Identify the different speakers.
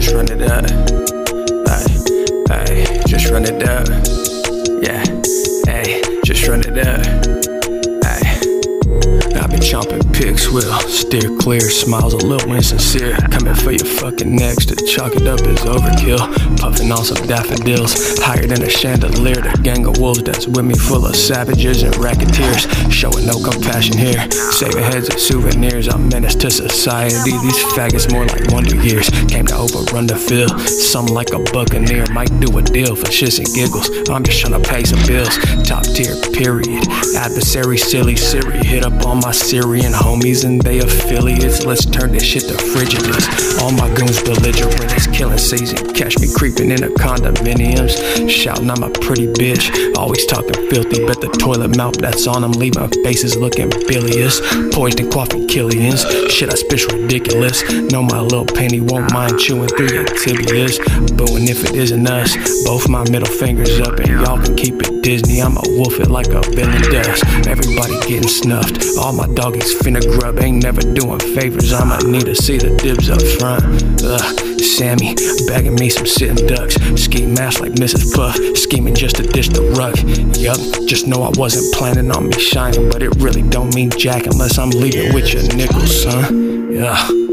Speaker 1: just run it up. Ay, ay, just run it up. Yeah, hey, just run it up. I've been chomping pigs, will steer clear. Smiles a little insincere. Coming for your fucking necks to chalk it up as overkill. Puffing on some daffodils, higher than a chandelier. The gang of wolves that's with me, full of savages and racketeers. Showing no compassion here. Saving heads of souvenirs. I'm menace to society. These faggots more like wonder years. Came to overrun the field. Some like a buccaneer might do a deal for shits and giggles. I'm just trying to pay some bills. Top tier, period. Adversary, silly Siri. Hit up on my Syrian homies and they affiliates. Let's turn this shit to frigidness. All my goons belligerent, it's killing season. Catch me creeping in the condominiums. Shouting, I'm a pretty bitch. Always talking filthy, bet the toilet mouth that's on them, leaving faces looking bilious. Poised and quaffing Killians. Shit, I spit ridiculous. Know my little penny won't mind chewing through your tibias. Booing if it isn't us. Both my middle fingers up and y'all can keep Disney. I'm a wolf it like a villain does. Everybody getting snuffed. All my doggies finna grub, ain't never doing favors. I'ma need to see the dibs up front. Ugh, Sammy bagging me some sitting ducks. Ski mask like Mrs. Puff, scheming just to dish the rug. Yup, just know I wasn't planning on me shining, but it really don't mean jack unless I'm leaving with your nickels, son. Yeah.